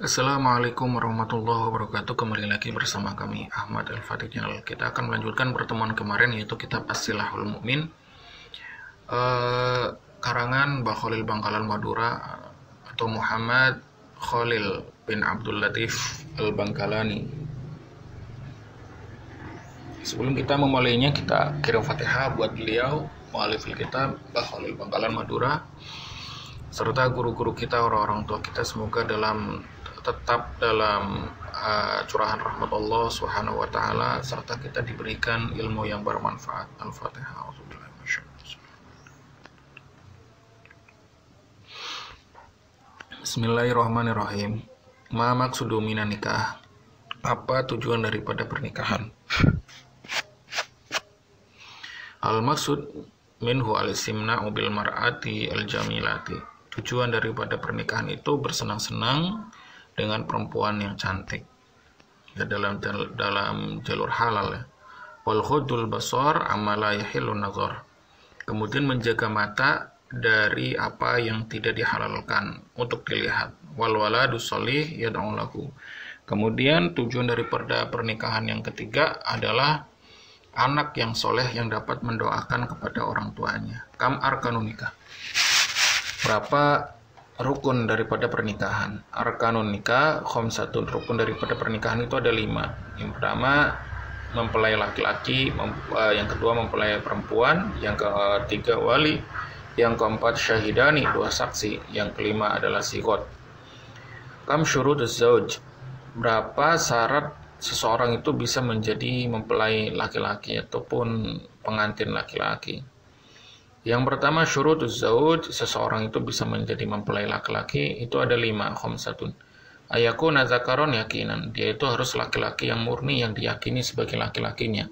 Assalamualaikum warahmatullahi wabarakatuh. Kembali lagi bersama kami Ahmad Al-Fatih Kita akan melanjutkan pertemuan kemarin Yaitu kitab Asilahul Mu'min. Uh, Karangan Mbah Khalil Bangkalan Madura Atau Muhammad Khalil bin Abdul Latif Al-Bangkalani. Sebelum kita memulainya Kita kirim fatihah buat beliau Mu'alif kitab Mbah Khalil Bangkalan Madura serta guru-guru kita orang-orang tua kita. Semoga dalam tetap dalam uh, curahan rahmat Allah Subhanahu wa taala serta kita diberikan ilmu yang bermanfaat. Al-Fatihah. Bismillahirrahmanirrahim. Ma maksudu minan nikah? Apa tujuan daripada pernikahan? Al maksud minhu al simna bil mar'ati al jamilati. Tujuan daripada pernikahan itu bersenang-senang dengan perempuan yang cantik ya, dalam dalam jalur halal ya. Wal khudul basar amala yahilun nazar. Kemudian menjaga mata dari apa yang tidak dihalalkan untuk dilihat. Wal waladu sholih yad'u lahu. Kemudian tujuan dari perda pernikahan yang ketiga adalah anak yang soleh yang dapat mendoakan kepada orang tuanya. Kam arkanun nikah. Berapa rukun daripada pernikahan. Arkanun nikah, satu rukun daripada pernikahan itu ada lima. Yang pertama mempelai laki-laki, mem, uh, yang kedua mempelai perempuan, yang ketiga wali, yang keempat syahidani dua saksi, yang kelima adalah sikot. Kam syurut zauj. Berapa syarat seseorang itu bisa menjadi mempelai laki-laki ataupun pengantin laki-laki? Yang pertama syurut zauj, seseorang itu bisa menjadi mempelai laki-laki, itu ada lima, khomsatun. Ayaku nazakaron yakinan, dia itu harus laki-laki yang murni yang diyakini sebagai laki-lakinya.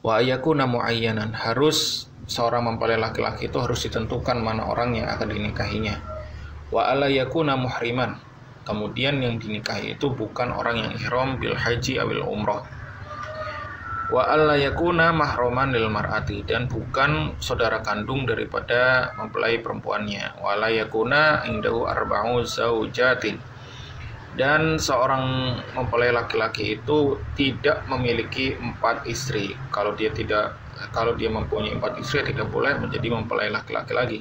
Wa ayaku namu ayanan, harus seorang mempelai laki-laki itu harus ditentukan mana orang yang akan dinikahinya. Wa ala yakuna muhriman, kemudian yang dinikahi itu bukan orang yang ihram bil haji awil umroh wa alla yakuna mahroman lil mar'ati dan bukan saudara kandung daripada mempelai perempuannya. Wa la yakuna indahu arba'u zaujatin. Dan seorang mempelai laki-laki itu tidak memiliki empat istri. Kalau dia tidak kalau dia mempunyai empat istri tidak boleh menjadi mempelai laki-laki lagi.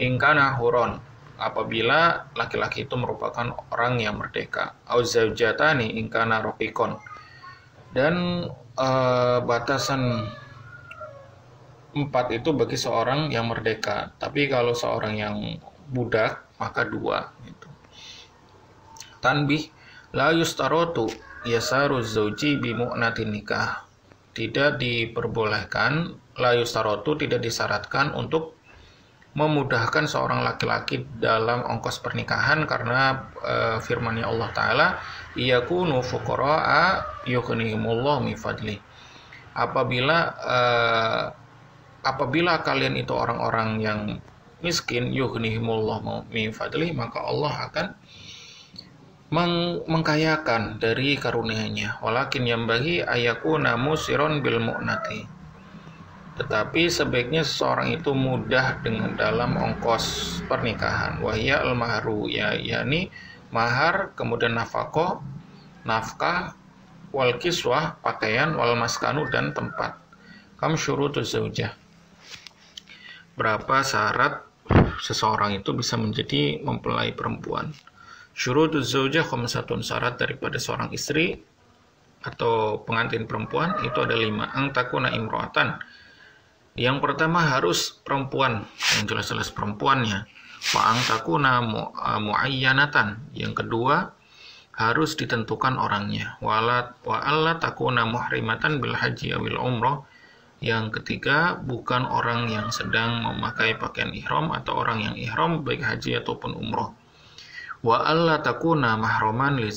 Ingkana huron apabila laki-laki itu merupakan orang yang merdeka. Au zaujatani ingkana rokikon dan uh, batasan empat itu bagi seorang yang merdeka. Tapi kalau seorang yang budak maka dua itu tanbih la yustarotu yasaru zauji bimu'natin nikah. Tidak diperbolehkan la yustarotu tidak disyaratkan untuk memudahkan seorang laki-laki dalam ongkos pernikahan karena e, firman Allah taala yakunu fuqara'a yughnihimullah min fadli. Apabila e, apabila kalian itu orang-orang yang miskin yughnihimullah min fadli maka Allah akan meng mengkayakan dari karunia-Nya. Walakin yang bagi ayakuna musiron bil mu'nati. Tetapi sebaiknya seseorang itu mudah dengan dalam ongkos pernikahan. Wahya al-mahru ya yakni mahar, kemudian nafkah, nafkah, wal kiswah, pakaian, wal maskanu dan tempat. Kam syurutuz zaujah. Berapa syarat seseorang itu bisa menjadi mempelai perempuan? Syurutuz zaujah satu syarat daripada seorang istri atau pengantin perempuan itu ada lima. Ang takuna imro'atan yang pertama harus perempuan, yang jelas-jelas perempuannya. Fa'ang takuna muayyanatan. Yang kedua harus ditentukan orangnya. Walat wa alla takuna muhrimatan bil haji awil umroh. Yang ketiga bukan orang yang sedang memakai pakaian ihram atau orang yang ihram baik haji ataupun umroh. Wa alla takuna mahroman li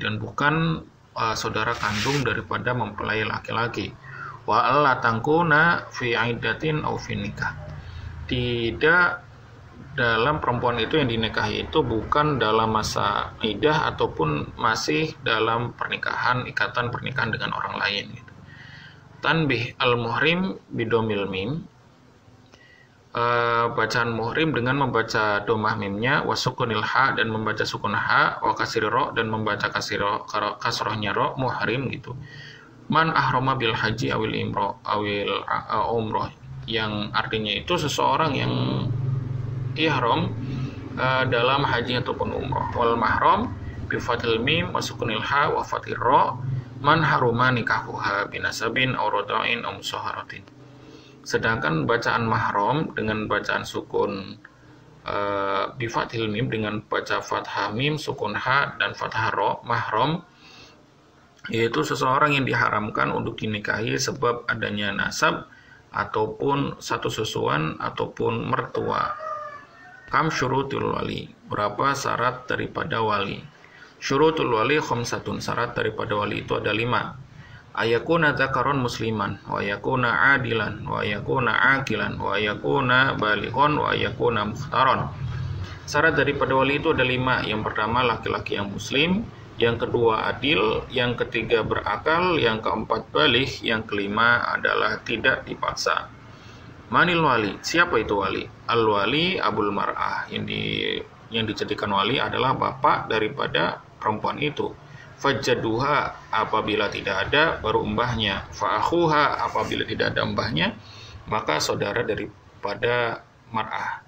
dan bukan uh, saudara kandung daripada mempelai laki-laki wa alla tangkuna fi aidatin au fi nikah. Tidak dalam perempuan itu yang dinikahi itu bukan dalam masa idah ataupun masih dalam pernikahan ikatan pernikahan dengan orang lain gitu. Tanbih al-muhrim bidomil mim uh, bacaan muhrim dengan membaca domah mimnya wasukunil ha dan membaca sukun ha wa kasir ro dan membaca kasir kasrohnya ro muhrim gitu man ahrama bil haji awil imro awil uh, umroh yang artinya itu seseorang yang ihram uh, dalam haji ataupun umroh wal mahram bi fatil mim wa sukunil ha wa fatir ro man haruma nikahuha binasabin aw rada'in aw sedangkan bacaan mahram dengan bacaan sukun uh, bi fatil mim dengan baca fathah mim sukun ha dan fathah ro mahram yaitu seseorang yang diharamkan untuk dinikahi sebab adanya nasab ataupun satu susuan ataupun mertua. Kam syurutul wali, berapa syarat daripada wali? Syurutul wali khamsatun, syarat daripada wali itu ada lima. Ayakuna zakaron musliman, wa yakuna adilan, wa yakuna akilan, wa yakuna balihon, wa yakuna muhtaron. Syarat daripada wali itu ada lima. Yang pertama laki-laki yang muslim, yang kedua adil, yang ketiga berakal, yang keempat balik, yang kelima adalah tidak dipaksa. Manil wali, siapa itu wali? Al wali abul mar'ah yang di yang dijadikan wali adalah bapak daripada perempuan itu. Fajaduha apabila tidak ada baru mbahnya. Fa'akhuha apabila tidak ada mbahnya maka saudara daripada mar'ah.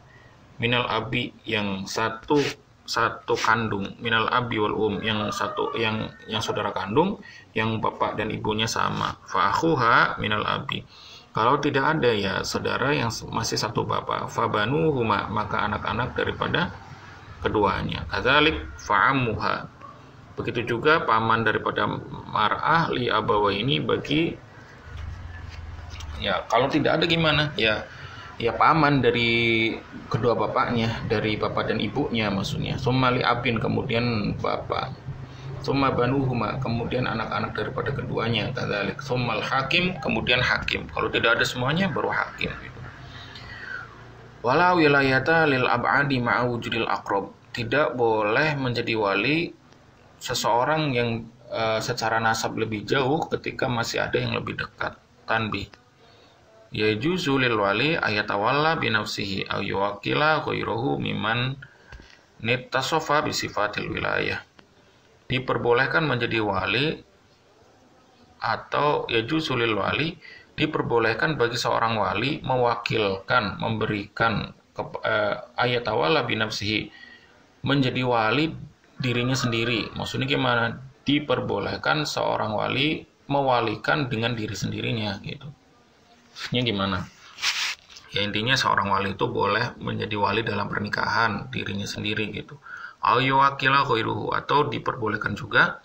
Minal abi yang satu satu kandung minal abi wal um yang satu yang yang saudara kandung yang bapak dan ibunya sama fa akhuha minal abi kalau tidak ada ya saudara yang masih satu bapak fabanu huma maka anak-anak daripada keduanya. Kadzalik fa'amuha begitu juga paman daripada mar'ah li abawa ini bagi ya kalau tidak ada gimana? Ya ya paman dari kedua bapaknya dari bapak dan ibunya maksudnya. Somali abin kemudian bapak Summa banuhuma kemudian anak-anak daripada keduanya kadzalik. Summal hakim kemudian hakim. Kalau tidak ada semuanya baru hakim. Gitu. wala wilayata lil ab'adi ma'a wujudil akrob. Tidak boleh menjadi wali seseorang yang uh, secara nasab lebih jauh ketika masih ada yang lebih dekat. Tanbih. Yajuzu lil wali ayatawalla binafsihi aw yuwakila ghairahu miman nittasofa bisifatil wilayah diperbolehkan menjadi wali atau yajuzu lil wali diperbolehkan bagi seorang wali mewakilkan memberikan ke, eh, ayatawalla binafsihi menjadi wali dirinya sendiri maksudnya gimana diperbolehkan seorang wali mewalikan dengan diri sendirinya gitu Maksudnya gimana? Ya intinya seorang wali itu boleh menjadi wali dalam pernikahan dirinya sendiri gitu. Ayyuwakila khairuhu atau diperbolehkan juga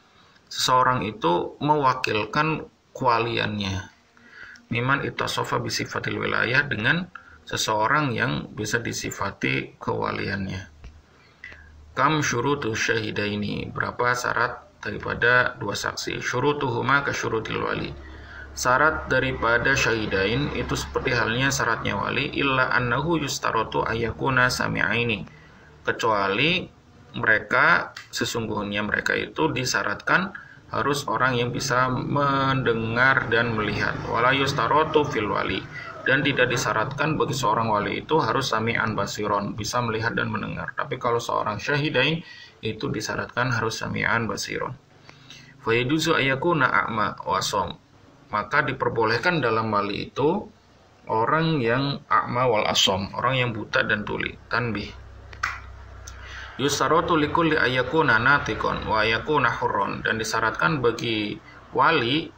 seseorang itu mewakilkan kualiannya. Miman itasofa bisifatil wilayah dengan seseorang yang bisa disifati kewaliannya. Kam syurutu syahida ini berapa syarat daripada dua saksi? Syurutuhuma ka syurutil wali Syarat daripada syahidain itu seperti halnya syaratnya wali illa annahu yustarotu ayakuna sami'aini. Kecuali mereka sesungguhnya mereka itu disyaratkan harus orang yang bisa mendengar dan melihat. Wala yustarotu fil wali dan tidak disyaratkan bagi seorang wali itu harus sami'an basiron, bisa melihat dan mendengar. Tapi kalau seorang syahidain itu disyaratkan harus sami'an basiron. Fayajuzu ayakuna a'ma wasom maka diperbolehkan dalam wali itu orang yang akma wal asom, orang yang buta dan tuli, tanbih. Yusarotu likulli ayakuna natikon wa ayakuna hurron. Dan disyaratkan bagi wali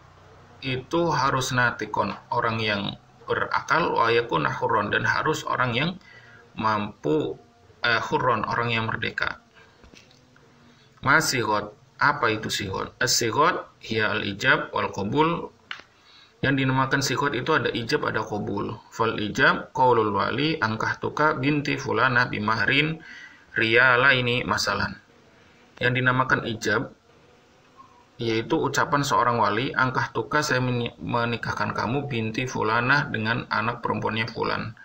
itu harus natikon, orang yang berakal wa ayakuna hurron. Dan harus orang yang mampu eh, hurron, orang yang merdeka. Masihot, apa itu sihot? As-sihot hiya al-ijab wal qabul. Yang dinamakan sikot itu ada ijab ada kobul fal ijab qaulul wali angkah tuka binti fulana bimahrin riyala ini masalah. Yang dinamakan ijab yaitu ucapan seorang wali angkah tuka saya menikahkan kamu binti fulana dengan anak perempuannya fulan.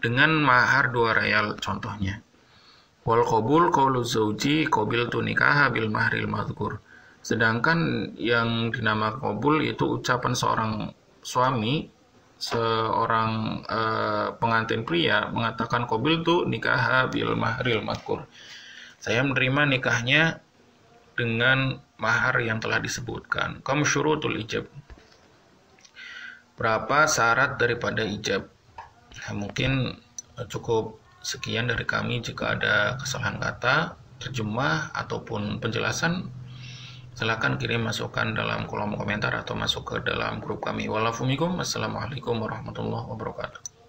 Dengan mahar dua real contohnya. Wal qabul qaulu zauji qabil tu nikaha bil mahril madhkur. Sedangkan yang dinamakan kabul itu ucapan seorang suami seorang uh, pengantin pria mengatakan kobil tuh nikah bil mahril makur. Saya menerima nikahnya dengan mahar yang telah disebutkan. Kamu syurutul ijab. Berapa syarat daripada ijab? Nah, mungkin cukup sekian dari kami jika ada kesalahan kata, terjemah ataupun penjelasan silahkan kirim masukan dalam kolom komentar atau masuk ke dalam grup kami. Walafumikum, assalamualaikum warahmatullahi wabarakatuh.